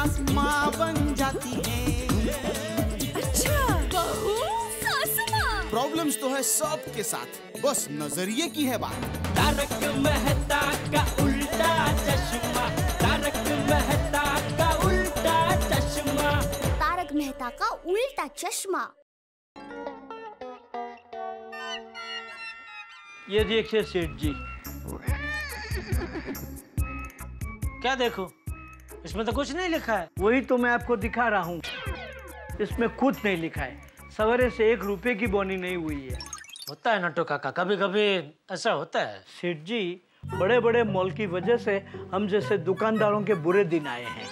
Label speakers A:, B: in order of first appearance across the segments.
A: सास
B: माँ बन जाती है।
A: अच्छा बहू सास माँ
B: प्रॉब्लम्स तो है सबके साथ बस नज़रिए की है बात।
C: तारक मेहता का उल्टा चश्मा तारक मेहता का उल्टा चश्मा।
D: तारक मेहता का उल्टा चश्मा।
E: ये देखिए सेठ जी। क्या देखो? इसमें तो कुछ नहीं लिखा है। वही तो मैं आपको दिखा रहा हूँ। इसमें कुछ नहीं लिखा है। सवेरे से एक रुपए की बोनी नहीं हुई है।
F: होता है नटो काका कभी कभी ऐसा होता है।
E: सेठ जी बड़े बड़े मॉल की वजह से हम जैसे दुकानदारों के बुरे दिन आए हैं।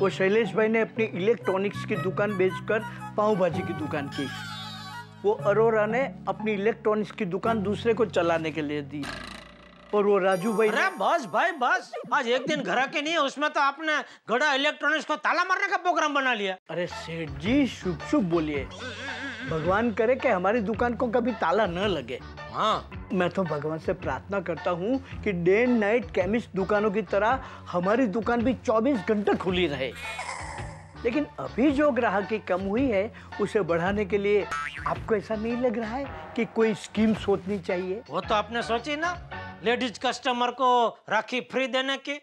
E: वो शैलेश भाई ने अपनी इलेक्ट्रॉनिक्स की दुकान बेचकर पाव भाजी की दुकान की। वो अरोरा ने अपनी इलेक्ट्रॉनिक्स की दुकान दूसरे को चलाने के लिए दी। और वो राजू भाई
F: अरे बस भाई बस। आज एक दिन घर के नहीं है उसमें तो आपने गड़ा इलेक्ट्रॉनिक्स को ताला मारने का प्रोग्राम बना लिया।
E: अरे सेठ जी शुभ शुभ बोलिए। भगवान करे कि हमारी दुकान को कभी ताला न लगे।
F: हाँ।
E: मैं तो भगवान से प्रार्थना करता हूँ कि डे एंड नाइट केमिस्ट दुकानों की तरह हमारी दुकान भी 24 घंटे खुली रहे। लेकिन अभी जो ग्राहक की कम हुई है उसे बढ़ाने के लिए आपको ऐसा नहीं लग रहा है कि कोई स्कीम सोचनी चाहिए?
F: वो तो आपने सोची ना। लेडीज़ कस्टमर को राखी फ्री देने की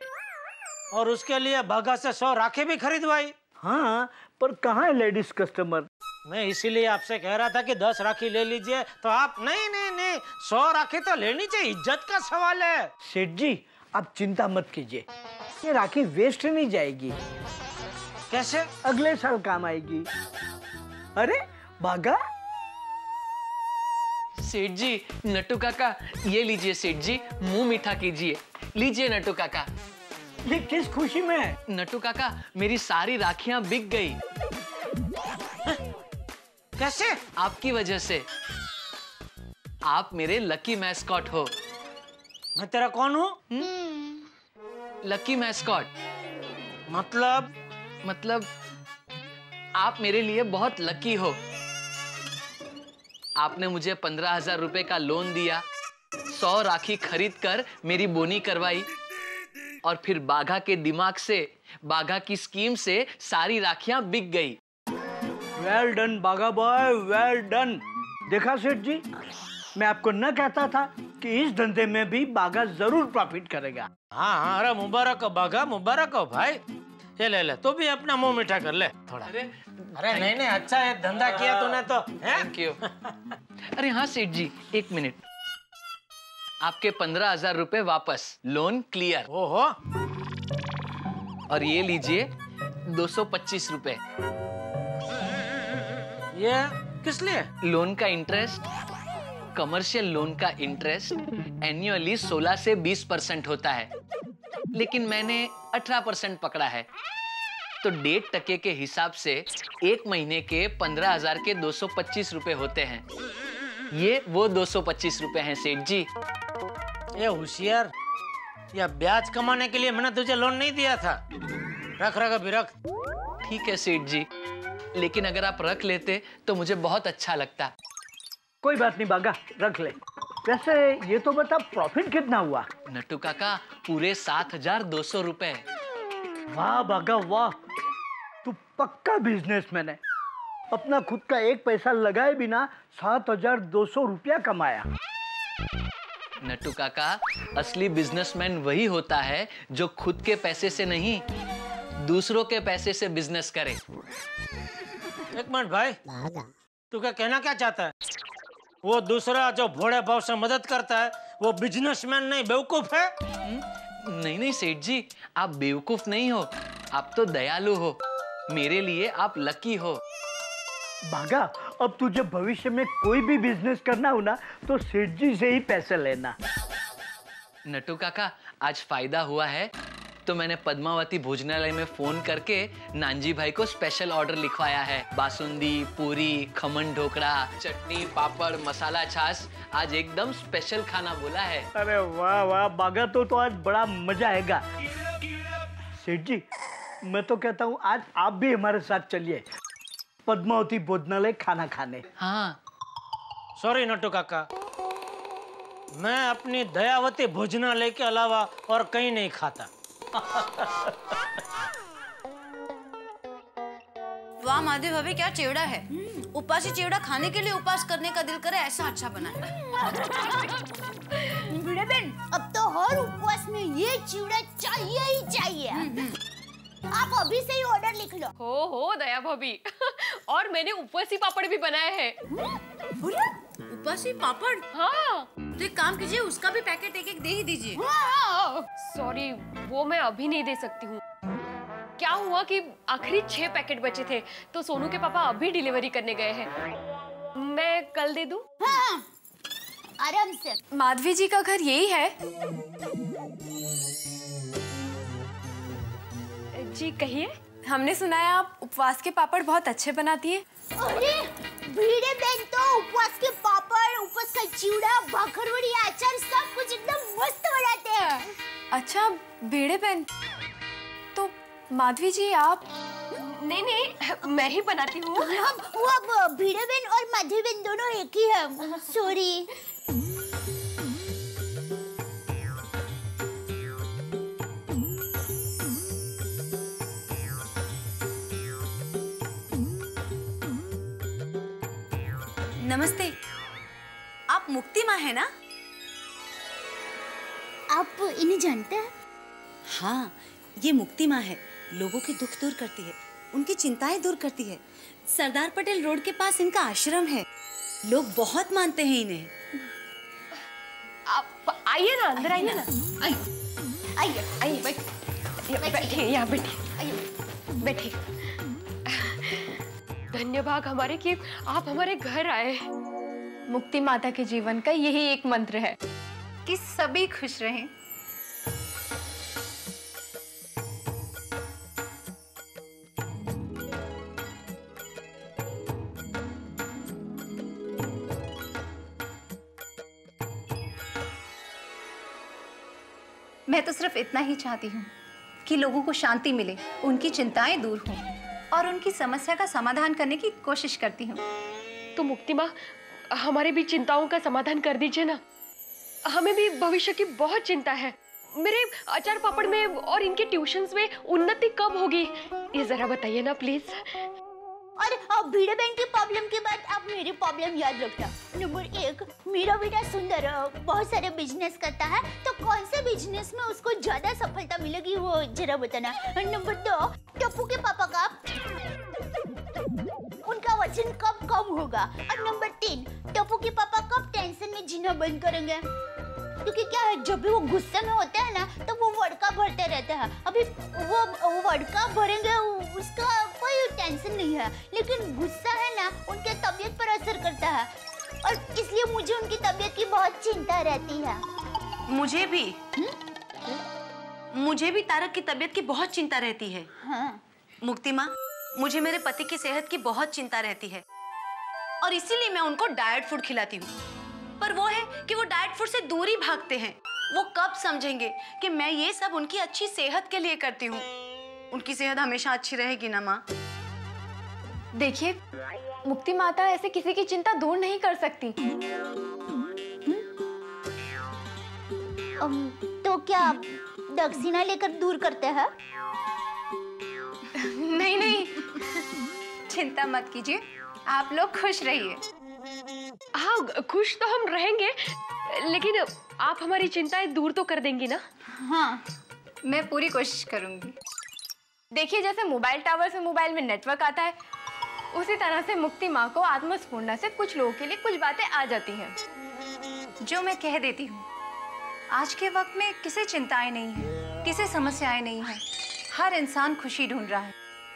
F: और उसके लिए भागा से सौ राखी भी खरीदवाई।
E: हाँ पर कहाँ है लेडीज़ कस्टमर?
F: मैं इसीलिए आपसे कह रहा था कि दस राखी ले लीजिए तो आप नहीं नहीं नहीं सौ राखी तो लेनी चाहिए इज़्ज़त का सवाल है।
E: सेठ जी आप चिंता मत कीजिए ये राखी वेस्ट नहीं जाएगी।
F: कैसे?
E: अगले साल काम आएगी। अरे भागा
G: सेठ जी नट्टू काका ये लीजिए सेठ जी मुँह मीठा कीजिए। लीजिए नट्टू काका।
E: ये किस खुशी में
G: नट्टू काका मेरी सारी राखियाँ बिक गई।
F: कैसे?
G: आपकी वजह से। आप मेरे लकी मैस्कॉट हो।
F: मैं तेरा कौन हूँ?
G: Lucky mascot.
F: मतलब?
G: मतलब आप मेरे लिए बहुत लकी हो। आपने मुझे पंद्रह हज़ार रुपए का लोन दिया सौ राखी खरीद कर मेरी बोनी करवाई और फिर बाघा के दिमाग से बाघा की स्कीम से सारी राखियाँ बिक गई।
E: वेल डन बागा बॉय वेल डन देखा सेठ जी मैं आपको न कहता था कि इस धंधे में भी बाघा ज़रूर प्रॉफिट करेगा।
F: हाँ हाँ अरे मुबारक हो बाघा मुबारक हो भाई। ये ले ले तू भी अपना मुँह मीठा कर ले थोड़ा।
G: अरे
F: अरे नहीं नहीं अच्छा है धंधा किया तूने तो
G: थैंक यू अरे हाँ सेठ जी एक मिनट। आपके पंद्रह हज़ार रुपए वापस लोन क्लियर
F: ओहो।
G: और ये लीजिए दो सौ पच्चीस रुपए।
F: ये किस लिए?
G: लोन का इंटरेस्ट कमर्शियल लोन का इंटरेस्ट एनुअली 16 से 20 परसेंट होता है। लेकिन मैंने 18 परसेंट पकड़ा है। तो डेढ़ टके के हिसाब से एक महीने के पंद्रह हज़ार के 225 रुपए होते हैं। ये वो 225 रुपए हैं सेठ जी।
F: ये होशियार या ब्याज कमाने के लिए मैंने तुझे लोन नहीं दिया था? रख रख अभी रख।
G: ठीक है सेठ जी। लेकिन अगर आप रख लेते तो मुझे बहुत अच्छा लगता।
E: कोई बात नहीं बागा रख ले। वैसे ये तो बता प्रॉफिट कितना हुआ?
G: नट्टू काका पूरे सात हज़ार दो सौ रुपए।
E: वाह बागा वाह तू पक्का बिजनेसमैन है। अपना खुद का एक पैसा लगाए बिना सात हज़ार दो सौ रुपया कमाया।
G: नट्टू काका असली बिजनेसमैन वही होता है जो खुद के पैसे से नहीं दूसरों के पैसे से बिज़नेस करे।
F: एक मिनट भाई तू क्या कहना क्या चाहता है? वो दूसरा जो भोड़े भाव से मदद करता है वो बिजनेसमैन नहीं बेवकूफ़ है?
G: नहीं नहीं सेठ जी आप बेवकूफ़ नहीं हो आप तो दयालु हो मेरे लिए आप लकी हो।
E: भागा अब तुझे भविष्य में कोई भी बिज़नेस करना हो ना तो सेठ जी से ही पैसे लेना।
G: नटू काका आज फ़ायदा हुआ है तो मैंने पद्मावती भोजनालय में फ़ोन करके नानजी भाई को स्पेशल ऑर्डर लिखवाया है। बासुंदी पूरी खमन ढोकड़ा चटनी पापड़ मसाला छाछ आज एकदम स्पेशल खाना बोला है।
E: अरे वाह वाह बागा तो तो आज बड़ा मज़ा आएगा। सेठ जी मैं तो कहता हूँ आज आप भी हमारे साथ चलिए। पद्मावती भोजनालय खाना खाने।
G: हाँ।
F: सॉरी नट्टू काका। मैं अपनी दयावती भोजनालय के अलावा और कहीं नहीं खाता।
H: वाह महादेव भाभी क्या चिवड़ा है? उपासी चिवड़ा खाने के लिए उपास करने का दिल करे ऐसा अच्छा बना है।
D: बहन अब तो हर उपवास में ये चिवड़ा चाहिए ही चाहिए। आप अभी से ही ऑर्डर लिख लो।
A: हो हो दया भाभी। और मैंने उपवासी पापड़ भी बनाए हैं।
H: उपासी पापड़?
A: हाँ।
H: तो एक काम कीजिए उसका भी पैकेट एक एक दे ही दीजिए।
A: सॉरी वो मैं अभी नहीं दे सकती हूँ। क्या हुआ कि आखिरी छह पैकेट बचे थे तो सोनू के पापा अभी डिलीवरी करने गए हैं। मैं कल दे दूँ?
D: हाँ आराम से।
I: माधवी जी का घर यही है।
A: जी कहिए।
I: हमने सुना है आप उपवास के पापड़ बहुत अच्छे बनाती हैं।
D: अरे भिड़े बहन तो उपवास के पापड़ उपवास का चिवड़ा भाखरवड़ी अचार सब कुछ एकदम मस्त बनाते हैं।
I: अच्छा भीड़े बहन तो माधवी जी आप?
A: नहीं नहीं मैं ही बनाती हूँ।
D: वो अब भिड़े बहन और माधवी बहन दोनों एक ही है। सॉरी
H: नमस्ते। आप मुक्ति माँ है ना?
D: आप इन्हें जानते हैं?
H: हाँ ये मुक्ति माँ है। लोगों के दुख दूर करती है उनकी चिंताएँ दूर करती है। सरदार पटेल रोड के पास इनका आश्रम है। लोग बहुत मानते हैं इन्हें।
A: आप आइए ना अंदर आइए ना।
D: आइए
A: आइए बैठ बैठिए। यहाँ बैठिए। बैठिए। धन्य भाग हमारे कि आप हमारे घर आए
I: मुक्ति माता के जीवन का यही एक मंत्र है।
H: कि सभी खुश रहें। मैं तो सिर्फ़ इतना ही चाहती हूँ कि लोगों को शांति मिले उनकी चिंताएँ दूर हों। और उनकी समस्या का समाधान करने की कोशिश करती हूँ।
A: तो मुक्ति माँ हमारे भी चिंताओं का समाधान कर दीजिए ना। हमें भी भविष्य की बहुत चिंता है। मेरे अचार पापड़ में और इनके ट्यूशंस में उन्नति कब होगी? ये जरा बताइए ना प्लीज़।
D: और अब भिड़े बहन की प्रॉब्लम के बाद आप मेरी प्रॉब्लम याद रखना। नंबर एक मेरा बेटा सुंदर बहुत सारे बिज़नेस करता है तो कौन से बिज़नेस में उसको ज़्यादा सफलता मिलेगी वो जरा बताना। नंबर दो टप्पू के पापा का। उनका वज़न कब कम होगा? और नंबर तीन टप्पू के पापा कब टेंशन में जीना बंद करेंगे? क्योंकि क्या है जब भी वो गुस्से में होते हैं ना तो वो वड़का भरते रहते हैं। अभी वो वो वड़का भरेंगे उसका कोई टेंशन नहीं है। लेकिन गुस्सा है ना उनके तबीयत पर असर करता है। और इसलिए मुझे उनकी तबीयत की बहुत चिंता रहती है।
H: मुझे भी? मुझे भी तारक की तबीयत की बहुत चिंता रहती है।
D: हाँ।
H: मुक्ति माँ मुझे मेरे पति की सेहत की बहुत चिंता रहती है। और इसीलिए मैं उनको डाइट फ़ूड खिलाती हूँ। पर वो है कि वो डाइट फ़ूड से दूरी भागते हैं। वो कब समझेंगे कि मैं ये सब उनकी अच्छी सेहत के लिए करती हूँ? उनकी सेहत हमेशा अच्छी रहेगी ना माँ?
I: देखिए मुक्ति माता ऐसे किसी की चिंता दूर नहीं कर सकती।
D: तो क्या आप दक्षिणा लेकर दूर करते हैं?
I: नहीं नहीं। चिंता मत कीजिए। आप लोग खुश रहिए।
A: हाँ खुश तो हम रहेंगे लेकिन आप हमारी चिंताएँ दूर तो कर देंगी ना?
I: हाँ मैं पूरी कोशिश करूँगी। देखिए जैसे मोबाइल टावर से मोबाइल में नेटवर्क आता है उसी तरह से मुक्ति माँ को आत्मस्फूर्णा से कुछ लोगों के लिए कुछ बातें आ जाती हैं
H: जो मैं कह देती हूँ। आज के वक्त में किसे चिंताएँ नहीं है किसे समस्याएँ नहीं है। हर इंसान खुशी ढूंढ रहा है।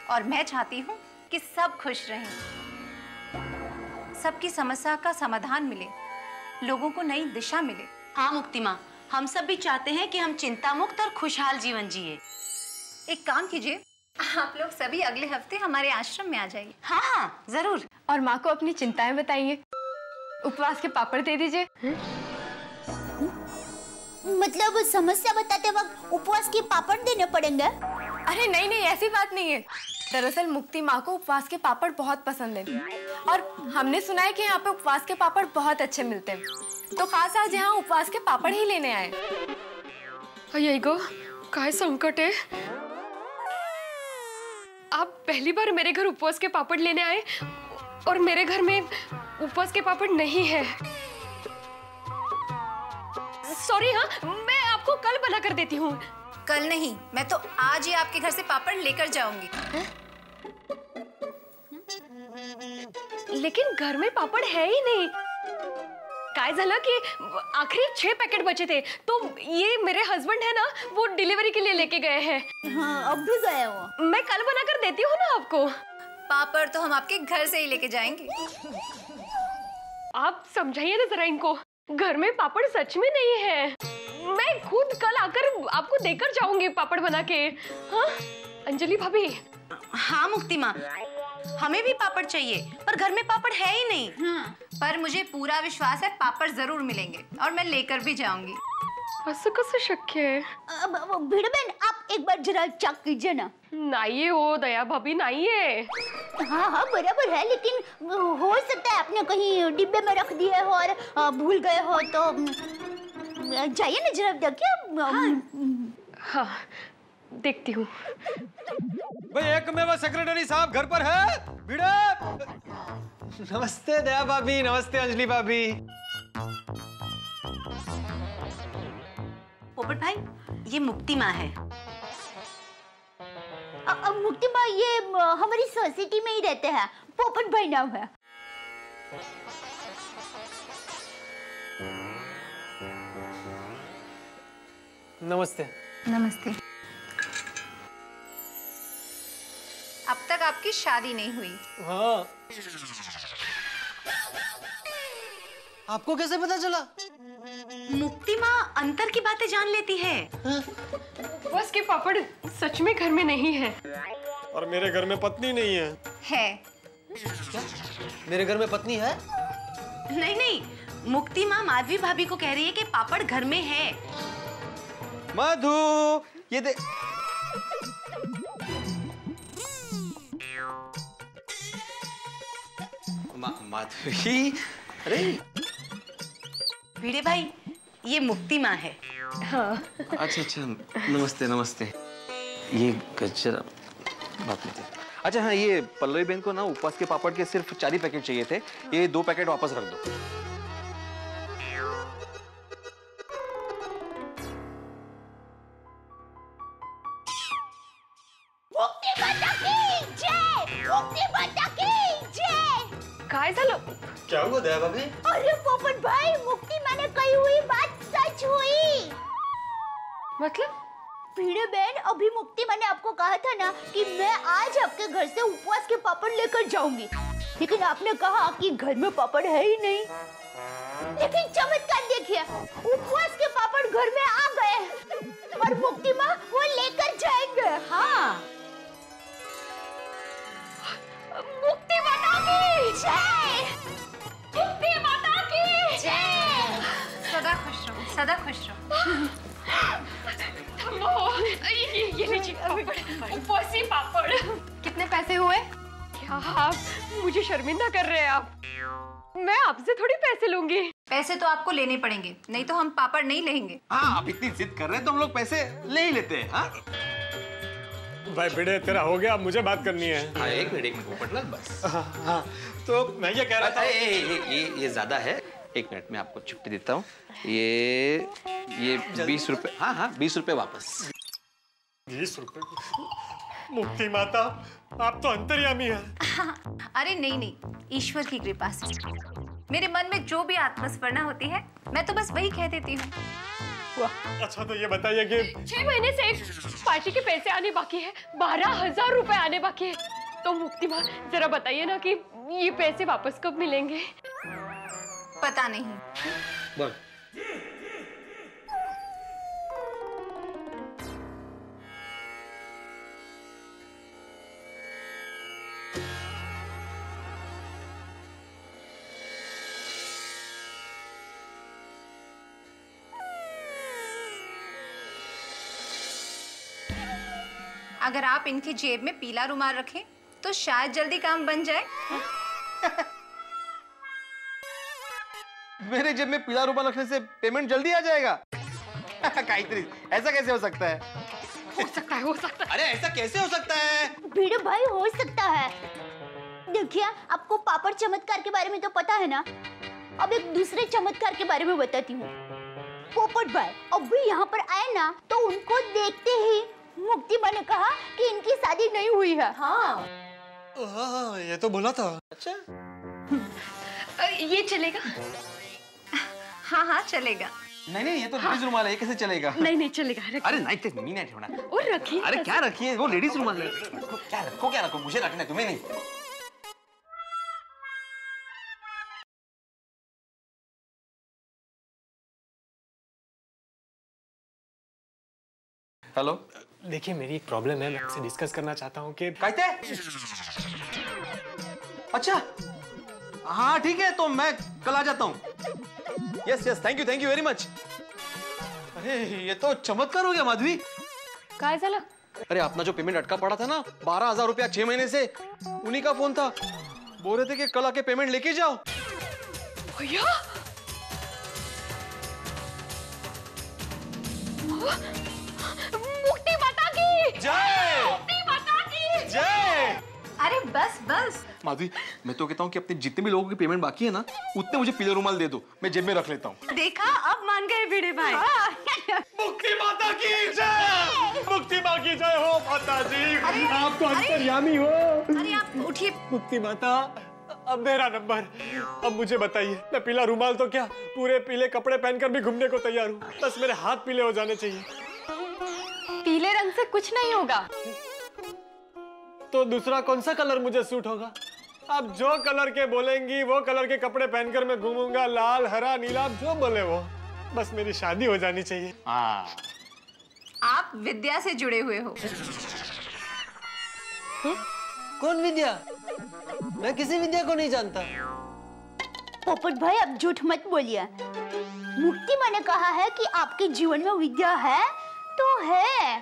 H: और मैं चाहती हूँ कि सब खुश रहें।
J: सबकी समस्या का समाधान मिले लोगों को नई दिशा मिले।
H: हाँ मुक्ति माँ हम सब भी चाहते हैं कि हम चिंता मुक्त और खुशहाल जीवन जिए।
J: एक काम कीजिए आप लोग सभी अगले हफ़्ते हमारे आश्रम में आ जाइए।
H: हाँ हाँ ज़रूर।
I: और माँ को अपनी चिंताएँ बताइए। उपवास के पापड़ दे दीजिए।
D: मतलब समस्या बताते वक्त उपवास के पापड़ देने पड़ेंगे?
I: अरे नहीं नहीं ऐसी बात नहीं है। दरअसल मुक्ति माँ को उपवास के पापड़ बहुत पसंद है। और हमने सुना है कि यहाँ पे उपवास के पापड़ बहुत अच्छे मिलते हैं। तो खास आज यहाँ उपवास के पापड़ ही लेने आए
A: अय्य गो काय संकट है? आप पहली बार मेरे घर उपवास के पापड़ लेने आए और मेरे घर में उपवास के पापड़ नहीं है। सॉरी हाँ मैं आपको कल बना कर देती हूँ।
J: कल नहीं मैं तो आज ही आपके घर से पापड़ लेकर जाऊँगी।
A: लेकिन घर में पापड़ है ही नहीं। काय झालं की आखिरी छह पैकेट बचे थे तो ये मेरे हस्बैंड है ना वो डिलीवरी के लिए लेके गए हैं।
D: हाँ अब भी गए वो।
A: मैं कल बना कर देती हूँ ना आपको।
J: पापड़ तो हम आपके घर से ही लेके जाएँगे।
A: आप समझाइए ना जरा इनको। घर में पापड़ सच में नहीं है। मैं खुद कल आकर आपको देकर जाऊँगी पापड़ बना के। हाँ? अंजलि भाभी।
H: हाँ मुक्ति माँ। हमें भी पापड़ चाहिए पर घर में पापड़ है ही नहीं।
J: पर मुझे पूरा विश्वास है पापड़ ज़रूर मिलेंगे और मैं लेकर भी जाऊँगी।
A: असं कसं शक्य आहे
D: भिड़बेन आप एक बार जरा चेक कीजिए ना।
A: नाहीये हो दया भाभी नाहीये
D: हाँ हाँ बराबर है लेकिन हो सकता है आपने कहीं डिब्बे में रख दिए हो और भूल गए हो तो जाइए ना जरा देखिए अम,
A: हाँ। देखती हूँ।
K: भाई एक मेवा सेक्रेटरी साहब घर पर है? भिड़े नमस्ते दया भाभी नमस्ते अंजलि भाभी।
H: पोपट भाई ये मुक्ति माँ है।
D: अ, अ, मुक्ति माँ ये हमारी सोसाइटी में ही रहते हैं। पोपट भाई नाम है।
K: नमस्ते।
J: नमस्ते। अब तक आपकी शादी नहीं हुई।
K: हाँ। आपको कैसे पता चला?
H: मुक्ति माँ अंतर की बातें जान लेती है।
A: बस के पापड़ सच में घर में नहीं है।
K: और मेरे घर में पत्नी नहीं है।
J: है। क्या?
K: मेरे घर में पत्नी है?
H: नहीं नहीं। मुक्ति माँ माधवी भाभी को कह रही है कि पापड़ घर में है।
K: मधु ये दे मा, माधुरी अरे।
H: भिड़े भाई ये मुक्ति माँ है।
A: हाँ।
L: अच्छा अच्छा नमस्ते नमस्ते। ये गजर बात नहीं थी अच्छा हाँ ये पल्लवी बहन को ना उपवास के पापड़ के सिर्फ़ चार ही पैकेट चाहिए थे। ये दो पैकेट वापस रख दो।
A: मतलब?
D: भीड़े बहन अभी मुक्ति मैंने आपको कहा था ना कि मैं आज आपके घर से उपवास के पापड़ लेकर जाऊँगी। लेकिन आपने कहा कि घर में पापड़ है ही नहीं। लेकिन चमत्कार देखिए उपवास के पापड़ घर में आ गए और मुक्ति माँ वो लेकर जाएँगे। हाँ। मुक्ति माता की जय! मुक्ति माता की जय!
J: सदा खुश रहो सदा खुश रहो.
A: ये ये लीजिए पापड़ उपवासी पापड़
I: कितने पैसे हुए?
A: क्या आप मुझे शर्मिंदा कर रहे हैं आप? मैं आपसे थोड़ी पैसे लूँगी।
J: पैसे तो आपको लेने पड़ेंगे नहीं तो हम पापड़ नहीं लेंगे।
L: हाँ आप इतनी जिद कर रहे हैं तो हम लोग पैसे ले ही लेते हैं हाँ?
K: भाई बेटे तेरा हो गया अब मुझे बात करनी है।
L: हाँ एक मिनट एक मिनट बस।
K: हाँ, हाँ तो मैं ये कह रहा था?
L: ए, ए, ए, ये ये ज़्यादा है। एक मिनट में आपको छुट्टी देता हूँ। ये ये बीस रुपए हाँ हाँ बीस रुपए वापस।
K: बीस रुपए? मुक्ति माता आप तो अंतर्यामी है।
J: अरे नहीं नहीं ईश्वर की कृपा से। मेरे मन में जो भी आत्मस्मरणा होती है मैं तो बस वही कह देती हूँ।
K: अच्छा तो ये बताइए कि
A: छह महीने से पार्टी के पैसे आने बाकी है बारह हज़ार रुपए आने बाकी है। तो मुक्ति माँ जरा बताइए ना कि ये पैसे वापस कब मिलेंगे?
J: पता नहीं।
K: बोल।
J: अगर आप इनकी जेब में पीला रुमाल रखें तो शायद जल्दी काम बन जाए।
L: मेरे जेब में पीला रुमाल रखने से पेमेंट जल्दी आ जाएगा। गायत्री ऐसा कैसे हो सकता है?
A: हो सकता है हो सकता
L: है। अरे ऐसा कैसे हो सकता है?
D: भिड़ो भाई हो सकता है। देखिए आपको पापड़ चमत्कार के बारे में तो पता है ना? अब एक दूसरे चमत्कार के बारे में बताती हूँ। पोपट भाई अभी यहाँ पर आए ना तो उनको देखते ही मुक्ति माँ ने कहा कि इनकी शादी नहीं हुई है। हाँ।
K: हाँ ये तो बोला था।
L: अच्छा।
A: ये चलेगा।
J: हाँ हाँ चलेगा।
L: नहीं नहीं ये तो लेडीज़ रुमाल है ये कैसे चलेगा?
A: नहीं नहीं चलेगा।
L: अरे नहीं तो नहीं नहीं होना
A: और रखिए
L: अरे क्या रखिए? वो लेडीज़ रुमाल है क्या रखो क्या रखो? मुझे रखना है तुम्हें नहीं। हेलो
K: देखिए मेरी एक प्रॉब्लम है। मैं आपसे डिस्कस करना चाहता हूँ कि
L: कहते अच्छा हाँ ठीक है तो मैं कल आ जाता हूँ। Yes yes thank you thank you very much अरे ये तो चमत्कार हो गया माधवी।
A: काय झालं?
L: अरे अपना जो पेमेंट अटका पड़ा था ना बारह हज़ार रुपया छह महीने से उन्हीं का फ़ोन था। बोल रहे थे कि कल आके पेमेंट लेके जाओ।
A: भैया? मुक्ति माता की!
L: जय!
A: मुक्ति माता की!
L: जय!
J: अरे बस बस।
L: माधवी मैं तो कहता हूँ कि अपने जितने भी लोगों की पेमेंट बाकी है ना उतने मुझे पीले रुमाल दे दो मैं जेब में रख लेता हूँ।
H: देखा? अब मान गए भिड़े भाई।
M: मुक्ति माता की जय! मुक्ति माँ की जय हो माता जी आप तो अंतर्यामी हो।
H: अरे आप उठिए।
K: मुक्ति माता अब मेरा नंबर। अब मुझे बताइए मैं पीला रुमाल तो क्या पूरे पीले कपड़े पहनकर भी घूमने को तैयार हूँ? बस मेरे हाथ पीले हो जाने चाहिए।
A: पीले रंग से कुछ नहीं होगा।
K: तो दूसरा कौन सा कलर मुझे सूट होगा? अब जो कलर के बोलेंगी वो कलर के कपड़े पहनकर मैं घूमूँगा लाल हरा नीला आप जो बोले वो। बस मेरी शादी हो जानी चाहिए।
L: हाँ।
J: आप विद्या से जुड़े हुए हो।
K: कौन विद्या? मैं किसी विद्या को नहीं जानता।
D: पोपट भाई अब झूठ मत बोलिए। मुक्ति माँ ने कहा है कि आपके जीवन में विद्या है तो है।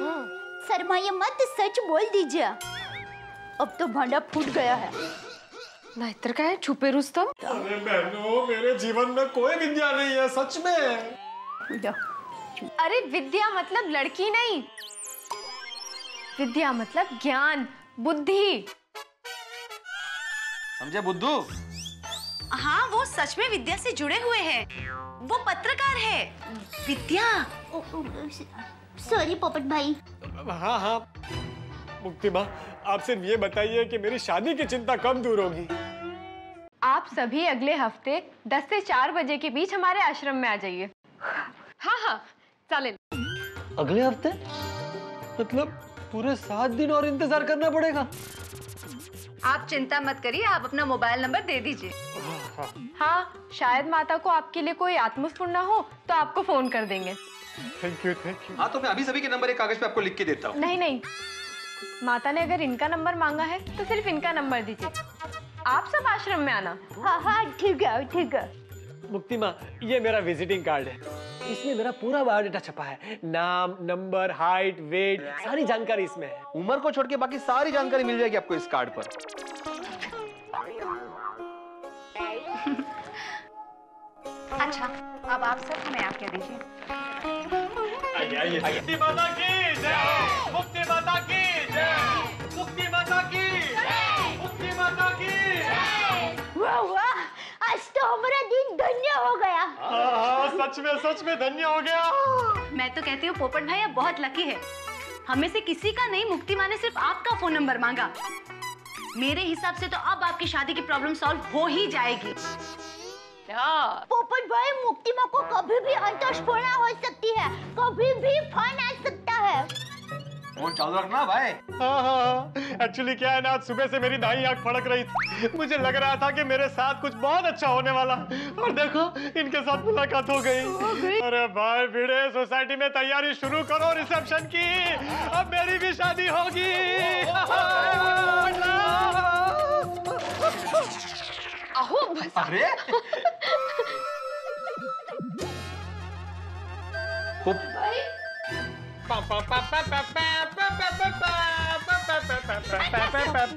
D: हाँ। शर्माइए मत सच बोल दीजिए। अब तो भांडा फूट गया है।
A: नाहीतर काय छुपे रुस्तम
K: अरे बहनों मेरे जीवन में कोई विद्या नहीं है सच में।
I: अरे विद्या मतलब लड़की नहीं। विद्या मतलब ज्ञान बुद्धि।
L: समझे बुद्धू?
H: हाँ वो सच में विद्या से जुड़े हुए हैं। वो पत्रकार है। विद्या?
D: सॉरी पोपट भाई।
K: हाँ हाँ। मुक्ति माँ आप सिर्फ़ ये बताइए कि मेरी शादी की चिंता कब दूर होगी?
I: आप सभी अगले हफ़्ते 10 से 4 बजे के बीच हमारे आश्रम में आ जाइए।
A: हाँ हाँ चालेल।
K: अगले हफ़्ते? मतलब पूरे सात दिन और इंतज़ार करना पड़ेगा।
J: आप चिंता मत करिए आप अपना मोबाइल नंबर दे दीजिए।
I: हाँ शायद माता को आपके लिए कोई आत्मस्फूर्ण ना हो तो आपको फ़ोन कर देंगे।
K: थैंक यू थैंक यू
L: हाँ तो मैं अभी सभी के नंबर एक कागज़ पे आपको लिख के देता हूँ।
I: नहीं नहीं। माता ने अगर इनका नंबर मांगा है तो सिर्फ़ इनका नंबर दीजिए। आप सब आश्रम में आना।
D: हाँ हाँ ठीक है ठीक है।
K: मुक्ति माँ ये मेरा विजिटिंग कार्ड है। इसमें मेरा पूरा बायोडाटा छपा है। नाम नंबर हाइट वेट सारी जानकारी इसमें है।
L: उम्र को छोड़ के बाकी सारी जानकारी मिल जाएगी आपको इस कार्ड पर।
J: अच्छा अब आप सब हमें आज्ञा दीजिए
M: मुक्ति माता की जय। मुक्ति माता की जय। मुक्ति माता की मुक्ति माता की
D: वाह वाह आज तो हमारा दिन धन्य हो गया।
K: हाँ हाँ सच में सच में धन्य हो गया।
H: मैं तो कहती हूँ पोपट भाई अब बहुत लकी है। हमें से किसी का नहीं मुक्ति माँ ने सिर्फ़ आपका फ़ोन नंबर मांगा। मेरे हिसाब से तो अब आपकी शादी की प्रॉब्लम सॉल्व हो ही जाएगी।
D: भाई मुक्ति माँ को कभी भी अंतस्फोरणा हो सकती है। कभी भी फन आ सकता है।
L: फ़ोन चालू रखना भाई।
K: हाँ हाँ एक्चुअली क्या है ना आज सुबह से मेरी दाई आँख फड़क रही थी। मुझे लग रहा था कि मेरे साथ कुछ बहुत अच्छा होने वाला और देखो इनके साथ मुलाकात हो गई। अरे भाई भिड़े सोसाइटी में तैयारी शुरू करो रिसेप्शन की। अब मेरी भी शादी होगी।
A: अहो बस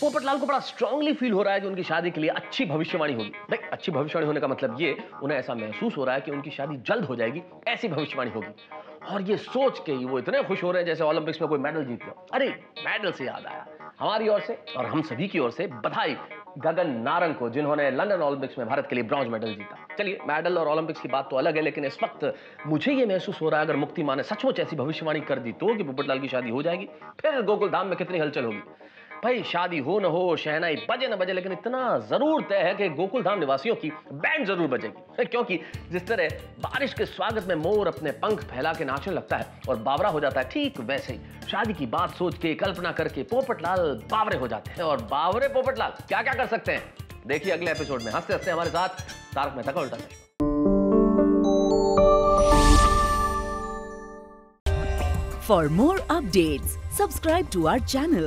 N: पोपटलाल को बड़ा स्ट्रांगली फील हो रहा है कि उनकी शादी के लिए अच्छी भविष्यवाणी होगी। भाई अच्छी भविष्यवाणी होने का मतलब ये, उन्हें ऐसा महसूस हो रहा है कि उनकी शादी जल्द हो जाएगी, ऐसी भविष्यवाणी होगी। और ये सोच के ही वो इतने खुश हो रहे हैं जैसे ओलंपिक्स में कोई मेडल जीत गया। अरे मेडल से याद आया। हमारी ओर से और हम सभी की ओर से बधाई। गगन नारंग को, जिन्होंने लंदन ओलंपिक्स में भारत के लिए ब्रॉन्ज मेडल जीता। चलिए, मेडल और ओलंपिक्स की बात तो अलग है, लेकिन इस वक्त मुझे ये महसूस हो रहा है, अगर मुक्ति माँ ने सचमुच ऐसी भविष्यवाणी कर दी तो कि पोपटलाल की शादी हो जाएगी। फिर गोकुल धाम में कितनी हलचल होगी? भाई शादी हो न हो शहनाई बजे न बजे लेकिन इतना ज़रूर तय है कि गोकुल धाम निवासियों की बैंड ज़रूर बजेगी। क्योंकि जिस तरह बारिश के स्वागत में मोर अपने पंख फैला के नाचने लगता है और बावरा हो जाता है ठीक वैसे ही। शादी की बात सोच के कल्पना करके पोपटलाल बावरे हो जाते हैं। और बावरे पोपटलाल क्या क्या कर सकते हैं? देखिए अगले एपिसोड में। हँसते हँसते हमारे साथ तारक मेहता का उल्टा
O: For more updates, subscribe to our channel,